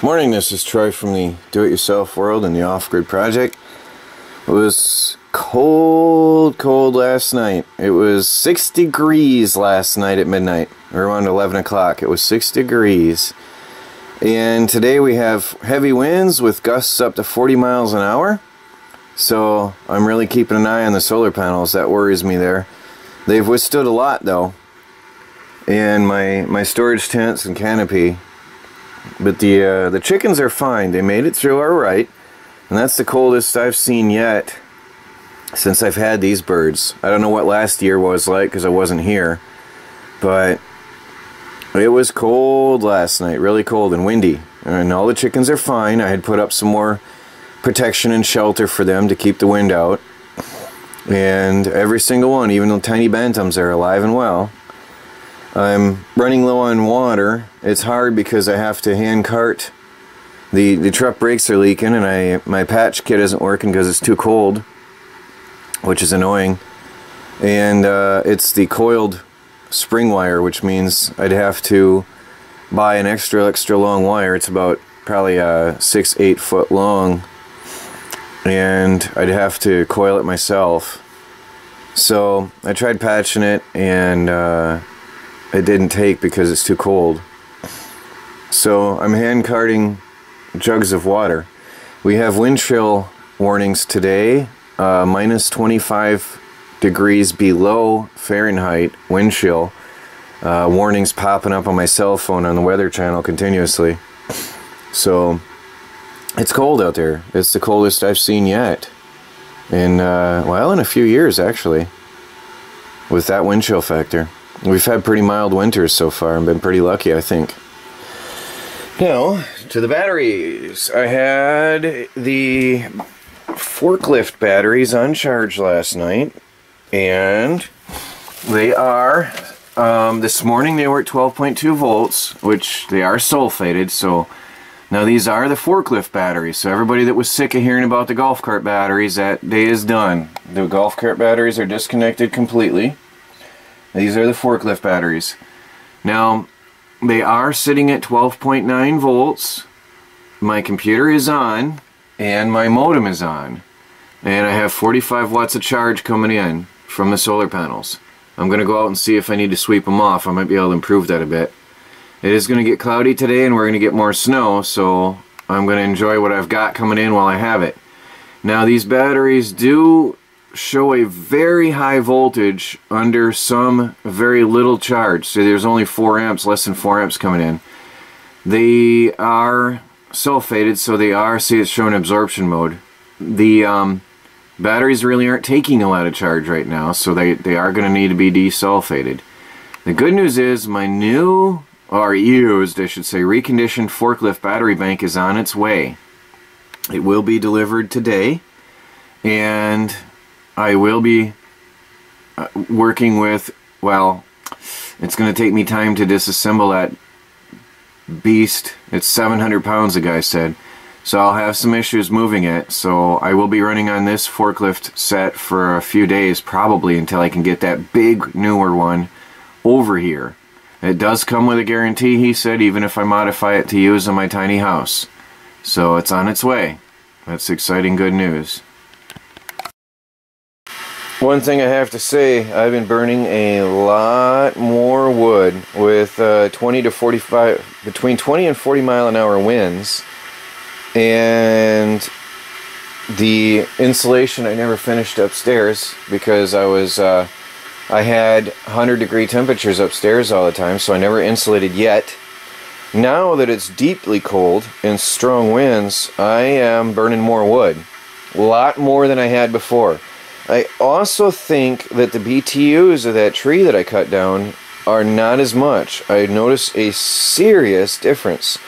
Morning, this is Troy from the Do-It-Yourself World and the Off-Grid Project. It was cold, cold last night. It was 6 degrees last night at midnight, around 11 o'clock. It was 6 degrees. And today we have heavy winds with gusts up to 40 miles an hour. So I'm really keeping an eye on the solar panels. That worries me there. They've withstood a lot though. And my, my storage tents and canopy but the uh, the chickens are fine. They made it through all right. And that's the coldest I've seen yet since I've had these birds. I don't know what last year was like because I wasn't here. But it was cold last night, really cold and windy. And all the chickens are fine. I had put up some more protection and shelter for them to keep the wind out. And every single one, even the tiny bantams, are alive and well. I'm running low on water. It's hard because I have to hand cart. The, the truck brakes are leaking and I my patch kit isn't working because it's too cold, which is annoying. And uh, it's the coiled spring wire, which means I'd have to buy an extra, extra long wire. It's about probably uh, six, eight foot long. And I'd have to coil it myself. So I tried patching it and uh, it didn't take because it's too cold. So I'm hand carting jugs of water. We have wind chill warnings today, uh, minus 25 degrees below Fahrenheit wind chill. Uh, warnings popping up on my cell phone on the weather channel continuously. So it's cold out there. It's the coldest I've seen yet. In, uh, well, in a few years actually, with that wind chill factor. We've had pretty mild winters so far and been pretty lucky, I think. Now, to the batteries. I had the forklift batteries uncharged last night, and they are, um, this morning they were at 12.2 volts, which they are sulfated, so now these are the forklift batteries. So everybody that was sick of hearing about the golf cart batteries, that day is done. The golf cart batteries are disconnected completely. These are the forklift batteries. Now, they are sitting at 12.9 volts. My computer is on, and my modem is on. And I have 45 watts of charge coming in from the solar panels. I'm going to go out and see if I need to sweep them off. I might be able to improve that a bit. It is going to get cloudy today and we're going to get more snow, so I'm going to enjoy what I've got coming in while I have it. Now these batteries do show a very high voltage under some very little charge. So there's only 4 amps, less than 4 amps coming in. They are sulfated, so they are, see it's showing absorption mode. The um, batteries really aren't taking a lot of charge right now, so they, they are going to need to be desulfated. The good news is my new, or used, I should say, reconditioned forklift battery bank is on its way. It will be delivered today, and I will be uh, working with, well, it's going to take me time to disassemble that beast. It's 700 pounds, the guy said. So I'll have some issues moving it. So I will be running on this forklift set for a few days, probably until I can get that big, newer one over here. It does come with a guarantee, he said, even if I modify it to use in my tiny house. So it's on its way. That's exciting good news. One thing I have to say, I've been burning a lot more wood with uh, 20 to 45, between 20 and 40 mile an hour winds. And the insulation I never finished upstairs because I was, uh, I had 100 degree temperatures upstairs all the time, so I never insulated yet. Now that it's deeply cold and strong winds, I am burning more wood. A lot more than I had before. I also think that the BTUs of that tree that I cut down are not as much. I notice a serious difference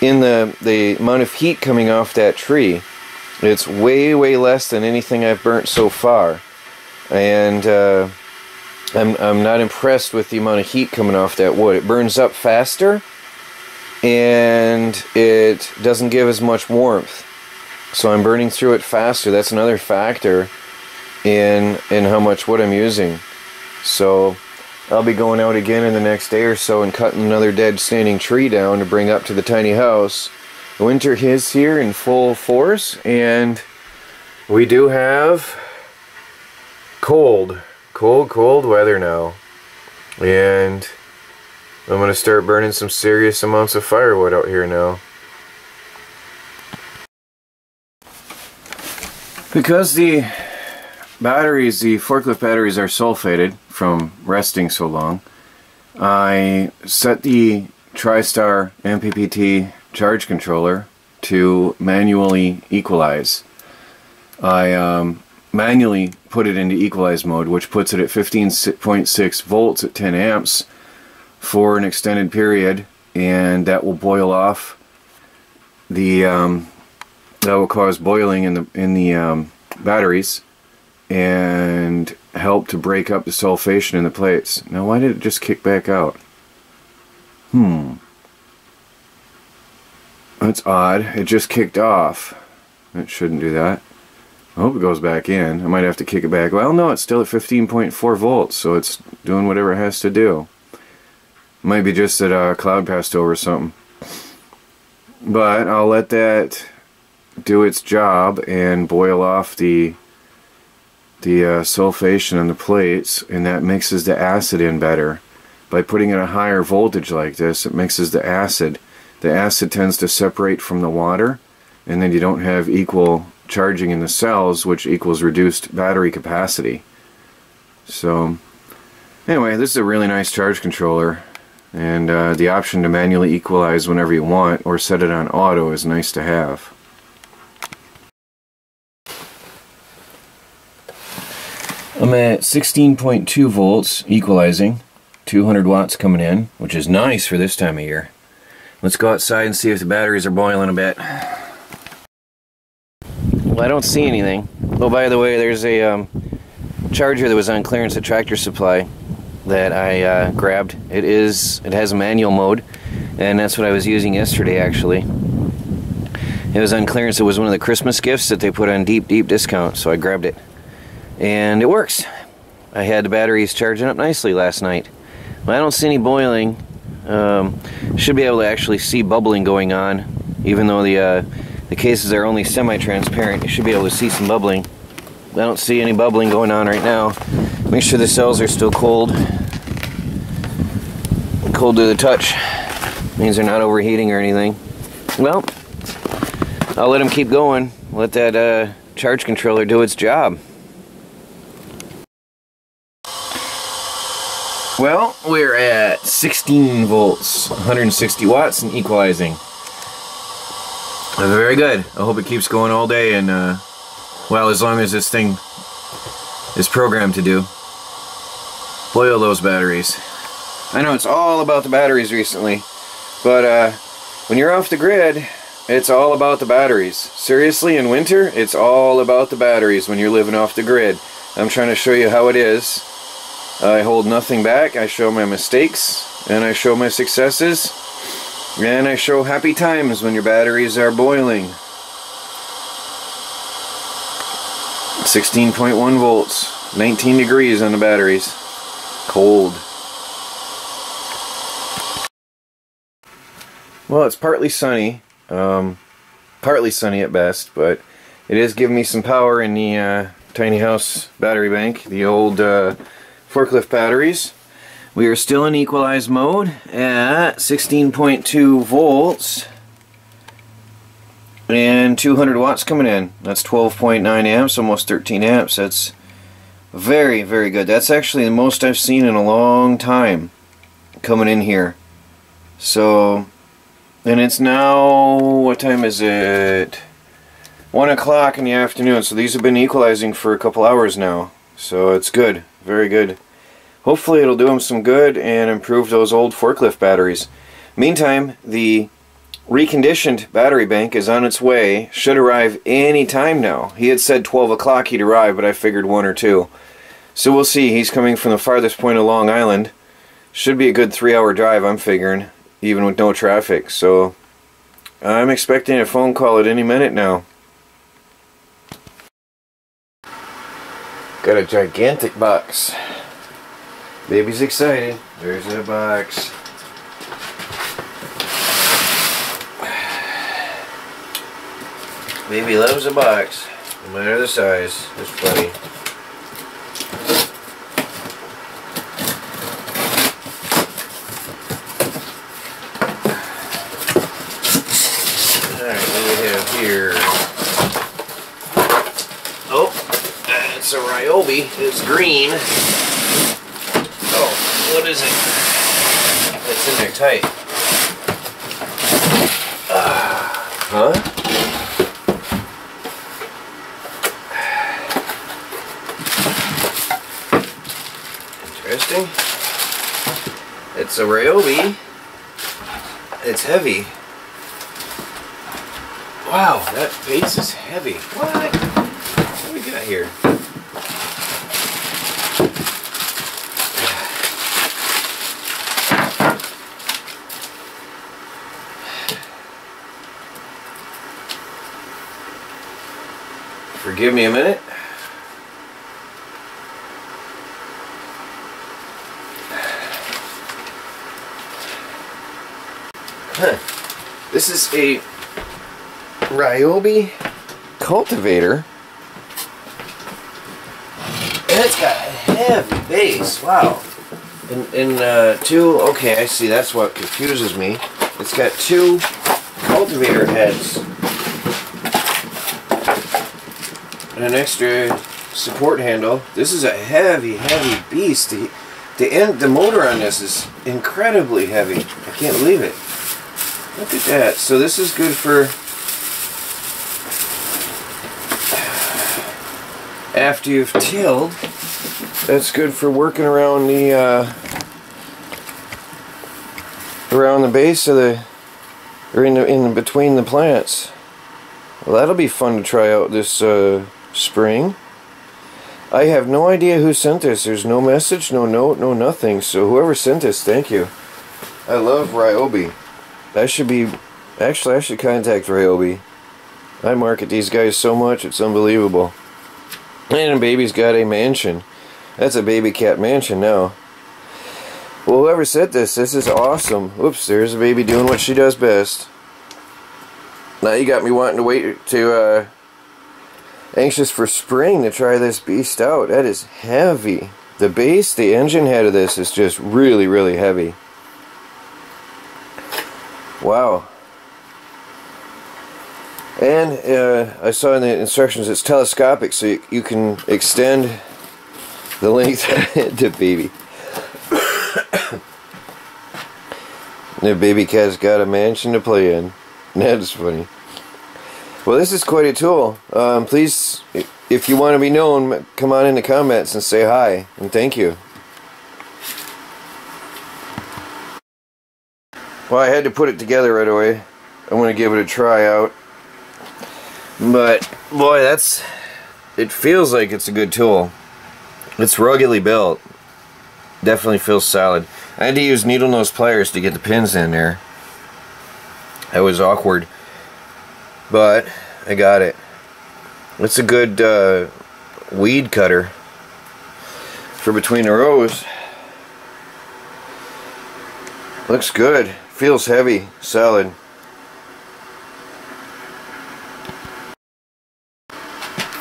in the, the amount of heat coming off that tree. It's way, way less than anything I've burnt so far. And uh, I'm, I'm not impressed with the amount of heat coming off that wood. It burns up faster and it doesn't give as much warmth. So I'm burning through it faster. That's another factor in in how much wood I'm using. So I'll be going out again in the next day or so and cutting another dead standing tree down to bring up to the tiny house winter is here in full force and we do have cold, cold, cold weather now. And I'm going to start burning some serious amounts of firewood out here now. Because the batteries, the forklift batteries are sulfated from resting so long, I set the TriStar MPPT charge controller to manually equalize. I um, manually put it into equalize mode, which puts it at 15.6 volts at 10 amps for an extended period, and that will boil off the um, that will cause boiling in the in the um, batteries and help to break up the sulfation in the plates. Now, why did it just kick back out? Hmm. That's odd. It just kicked off. It shouldn't do that. I hope it goes back in. I might have to kick it back. Well, no, it's still at 15.4 volts, so it's doing whatever it has to do. Might be just that a uh, cloud passed over something. But I'll let that do its job and boil off the the uh, sulfation on the plates and that mixes the acid in better. By putting in a higher voltage like this, it mixes the acid. The acid tends to separate from the water and then you don't have equal charging in the cells which equals reduced battery capacity. So anyway, this is a really nice charge controller and uh, the option to manually equalize whenever you want or set it on auto is nice to have. I'm at 16.2 volts equalizing 200 watts coming in which is nice for this time of year let's go outside and see if the batteries are boiling a bit well I don't see anything oh by the way there's a um, charger that was on clearance at Tractor Supply that I uh, grabbed. It is it has a manual mode, and that's what I was using yesterday actually. It was on clearance. It was one of the Christmas gifts that they put on deep deep discount, so I grabbed it, and it works. I had the batteries charging up nicely last night. Well, I don't see any boiling. Um, should be able to actually see bubbling going on, even though the uh, the cases are only semi-transparent. You should be able to see some bubbling. I don't see any bubbling going on right now. Make sure the cells are still cold. Cold to the touch. Means they're not overheating or anything. Well, I'll let them keep going. Let that uh, charge controller do its job. Well, we're at 16 volts, 160 watts and equalizing. Very good. I hope it keeps going all day and uh, well, as long as this thing is programmed to do. Boil those batteries. I know it's all about the batteries recently, but uh, when you're off the grid, it's all about the batteries. Seriously, in winter, it's all about the batteries when you're living off the grid. I'm trying to show you how it is. I hold nothing back. I show my mistakes, and I show my successes, and I show happy times when your batteries are boiling. 16.1 volts, 19 degrees on the batteries. Cold. Well, it's partly sunny, um, partly sunny at best, but it is giving me some power in the uh, tiny house battery bank, the old uh, forklift batteries. We are still in equalized mode at 16.2 volts and 200 watts coming in. That's 12.9 amps, almost 13 amps. That's very, very good. That's actually the most I've seen in a long time coming in here. So, and it's now, what time is it? 1 o'clock in the afternoon. So these have been equalizing for a couple hours now. So it's good. Very good. Hopefully it'll do them some good and improve those old forklift batteries. Meantime, the reconditioned battery bank is on its way. Should arrive any time now. He had said 12 o'clock he'd arrive, but I figured 1 or 2. So we'll see. He's coming from the farthest point of Long Island. Should be a good three hour drive, I'm figuring, even with no traffic. So I'm expecting a phone call at any minute now. Got a gigantic box. Baby's excited. There's a box. Baby loves a box, no matter the size. It's funny. It's green. Oh, what is it? It's in there tight. Uh, huh? Interesting. It's a Ryobi. It's heavy. Wow, that base is heavy. What? What do we got here? Forgive me a minute. Huh. This is a Ryobi cultivator. And it's got a heavy base. Wow. And, and uh, two, okay, I see. That's what confuses me. It's got two cultivator heads. And an extra support handle. This is a heavy, heavy beast. The, the, end, the motor on this is incredibly heavy. I can't believe it. Look at that. So this is good for after you've tilled. That's good for working around the uh, around the base of the or in the in between the plants. Well, that'll be fun to try out this uh, spring. I have no idea who sent this. There's no message, no note, no nothing. So whoever sent this, thank you. I love Ryobi. I should be, actually I should contact Ryobi. I market these guys so much, it's unbelievable. And a baby's got a mansion. That's a baby cat mansion now. Well, whoever said this, this is awesome. Oops, there's a baby doing what she does best. Now you got me wanting to wait to, uh, anxious for spring to try this beast out. That is heavy. The base, the engine head of this is just really, really heavy. Wow. And uh, I saw in the instructions it's telescopic, so you, you can extend the length to baby. the baby cat's got a mansion to play in. That's funny. Well, this is quite a tool. Um, please, if you want to be known, come on in the comments and say hi. And thank you. Well, I had to put it together right away. I'm going to give it a try out. But, boy, that's... It feels like it's a good tool. It's ruggedly built. Definitely feels solid. I had to use needle nose pliers to get the pins in there. That was awkward. But, I got it. It's a good uh, weed cutter for between the rows. Looks good. Feels heavy, solid.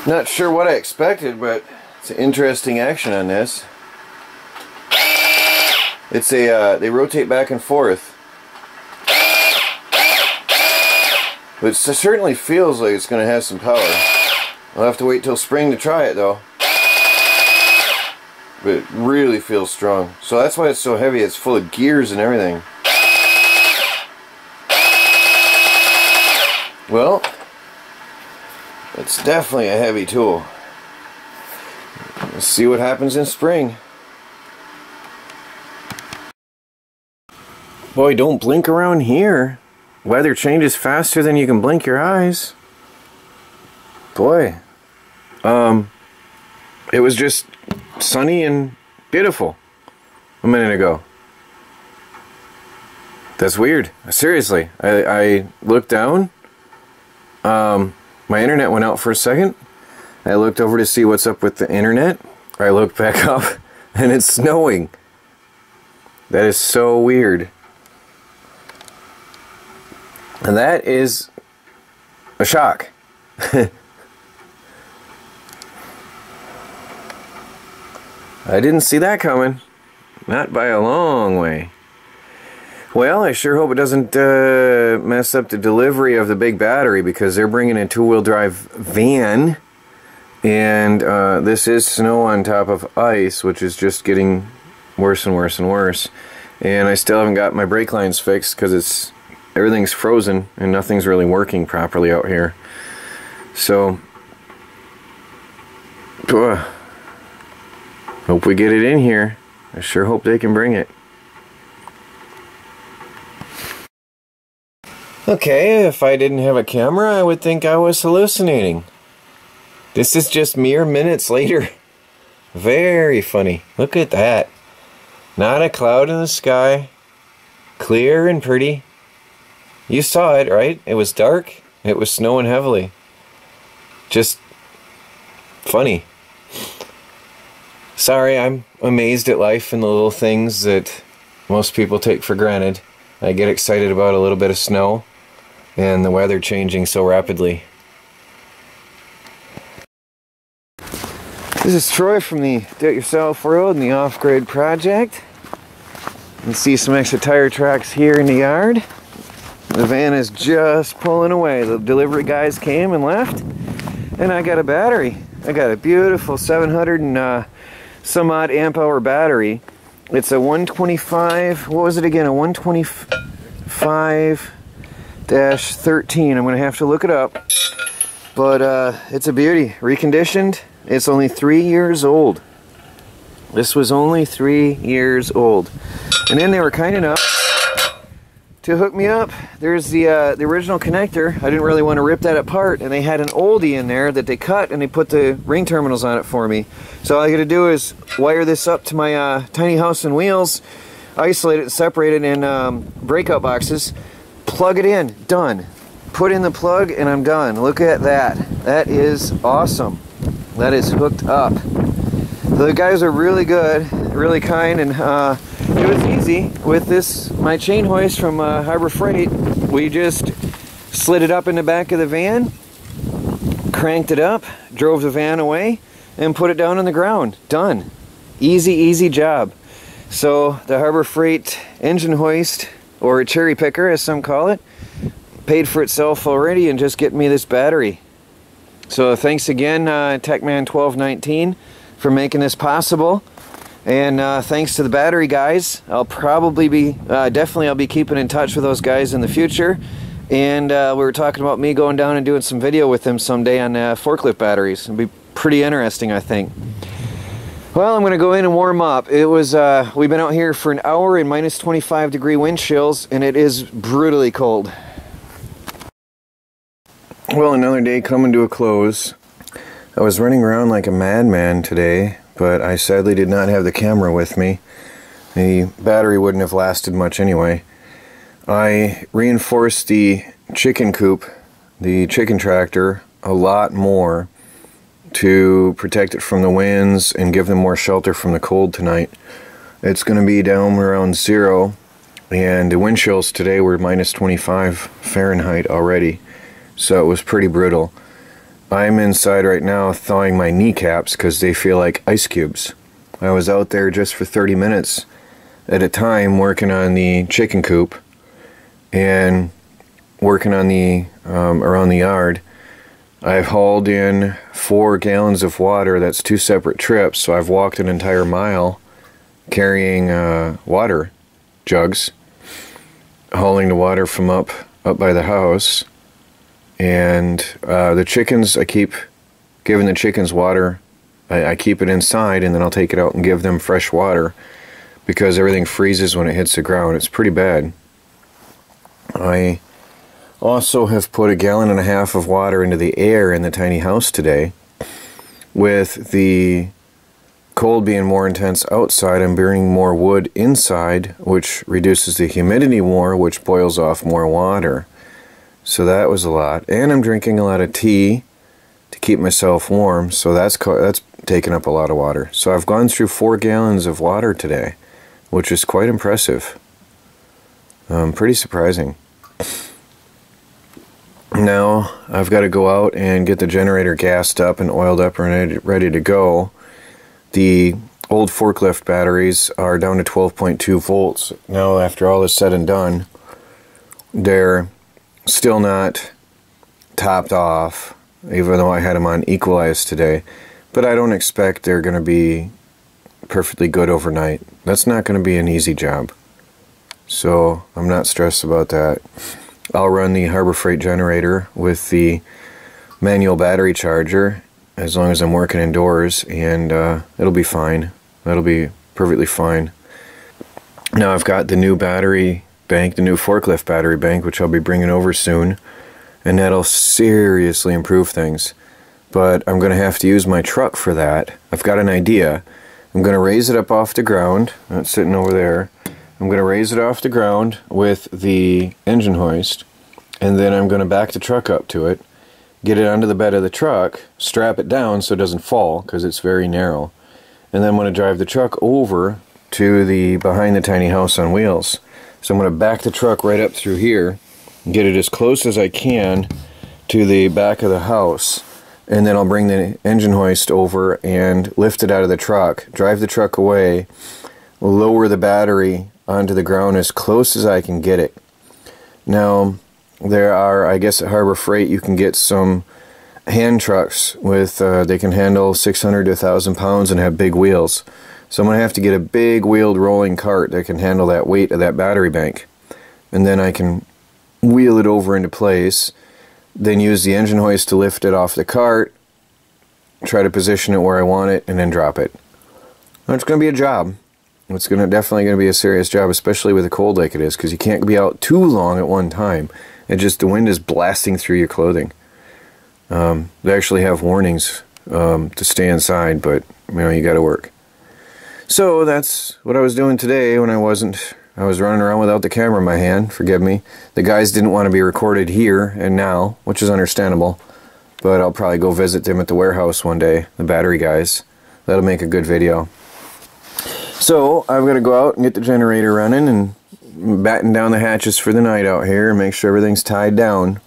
Not sure what I expected, but it's an interesting action on this. It's a, uh, they rotate back and forth. But it certainly feels like it's going to have some power. I'll have to wait till spring to try it though. But it really feels strong. So that's why it's so heavy. It's full of gears and everything. Well, it's definitely a heavy tool. Let's see what happens in spring. Boy, don't blink around here. Weather changes faster than you can blink your eyes. Boy, um, it was just sunny and beautiful a minute ago. That's weird. Seriously, I, I looked down um, my internet went out for a second. I looked over to see what's up with the internet. I looked back up and it's snowing. That is so weird. And that is a shock. I didn't see that coming. Not by a long way. Well, I sure hope it doesn't uh, mess up the delivery of the big battery because they're bringing a two-wheel drive van and uh, this is snow on top of ice which is just getting worse and worse and worse and I still haven't got my brake lines fixed because it's everything's frozen and nothing's really working properly out here so uh, hope we get it in here I sure hope they can bring it Okay, if I didn't have a camera, I would think I was hallucinating. This is just mere minutes later. Very funny. Look at that. Not a cloud in the sky. Clear and pretty. You saw it, right? It was dark. It was snowing heavily. Just funny. Sorry, I'm amazed at life and the little things that most people take for granted. I get excited about a little bit of snow and the weather changing so rapidly. This is Troy from the Do-It-Yourself World and the Off-Grid Project. You can see some extra tire tracks here in the yard. The van is just pulling away. The delivery guys came and left, and I got a battery. I got a beautiful 700 and uh, some odd amp hour battery. It's a 125, what was it again? A 125 13. I'm going to have to look it up. But uh, it's a beauty. Reconditioned. It's only three years old. This was only three years old. And then they were kind enough to hook me up. There's the uh, the original connector. I didn't really want to rip that apart, and they had an oldie in there that they cut, and they put the ring terminals on it for me. So all I got to do is wire this up to my uh, tiny house and wheels, isolate it, and separate it in um, breakout boxes, plug it in, done. Put in the plug and I'm done. Look at that. That is awesome. That is hooked up. The guys are really good, really kind, and uh, it was easy with this, my chain hoist from uh, Harbor Freight. We just slid it up in the back of the van, cranked it up, drove the van away, and put it down on the ground. Done. Easy, easy job. So the Harbor Freight engine hoist or cherry picker as some call it paid for itself already and just getting me this battery so thanks again uh, techman 1219 for making this possible and uh, thanks to the battery guys i'll probably be uh, definitely i'll be keeping in touch with those guys in the future and uh, we were talking about me going down and doing some video with them someday on uh, forklift batteries it'd be pretty interesting i think well, I'm going to go in and warm up. It was, uh, we've been out here for an hour in minus 25 degree wind chills, and it is brutally cold. Well, another day coming to a close. I was running around like a madman today, but I sadly did not have the camera with me. The battery wouldn't have lasted much anyway. I reinforced the chicken coop, the chicken tractor, a lot more to protect it from the winds and give them more shelter from the cold tonight. It's going to be down around zero, and the wind chills today were minus 25 Fahrenheit already, so it was pretty brutal. I'm inside right now thawing my kneecaps because they feel like ice cubes. I was out there just for 30 minutes at a time working on the chicken coop and working on the um, around the yard I've hauled in four gallons of water. That's two separate trips. So I've walked an entire mile carrying uh, water jugs, hauling the water from up up by the house. And uh, the chickens, I keep giving the chickens water. I, I keep it inside, and then I'll take it out and give them fresh water because everything freezes when it hits the ground. It's pretty bad. I also have put a gallon and a half of water into the air in the tiny house today. With the cold being more intense outside, I'm burning more wood inside, which reduces the humidity more, which boils off more water. So that was a lot. And I'm drinking a lot of tea to keep myself warm, so that's that's taken up a lot of water. So I've gone through four gallons of water today, which is quite impressive. Um, pretty surprising. now I've got to go out and get the generator gassed up and oiled up and ready to go. The old forklift batteries are down to 12.2 volts. Now after all is said and done, they're still not topped off, even though I had them on equalized today. But I don't expect they're going to be perfectly good overnight. That's not going to be an easy job. So I'm not stressed about that. I'll run the Harbor Freight generator with the manual battery charger as long as I'm working indoors and uh, it'll be fine. That'll be perfectly fine. Now I've got the new battery bank, the new forklift battery bank, which I'll be bringing over soon, and that'll seriously improve things. But I'm going to have to use my truck for that. I've got an idea. I'm going to raise it up off the ground. That's sitting over there. I'm going to raise it off the ground with the engine hoist and then I'm going to back the truck up to it, get it onto the bed of the truck, strap it down so it doesn't fall because it's very narrow, and then I'm going to drive the truck over to the behind the tiny house on wheels. So I'm going to back the truck right up through here, get it as close as I can to the back of the house, and then I'll bring the engine hoist over and lift it out of the truck, drive the truck away, lower the battery onto the ground as close as I can get it. Now, there are, I guess at Harbor Freight, you can get some hand trucks with, uh, they can handle 600 to 1,000 pounds and have big wheels. So I'm going to have to get a big wheeled rolling cart that can handle that weight of that battery bank. And then I can wheel it over into place, then use the engine hoist to lift it off the cart, try to position it where I want it, and then drop it. It's going to be a job. It's going to definitely going to be a serious job, especially with a cold like it is, because you can't be out too long at one time. It just the wind is blasting through your clothing. Um, they actually have warnings um, to stay inside, but you know you got to work. So that's what I was doing today when I wasn't. I was running around without the camera in my hand. Forgive me. The guys didn't want to be recorded here and now, which is understandable. But I'll probably go visit them at the warehouse one day. The battery guys. That'll make a good video. So I've got to go out and get the generator running and batten down the hatches for the night out here and make sure everything's tied down.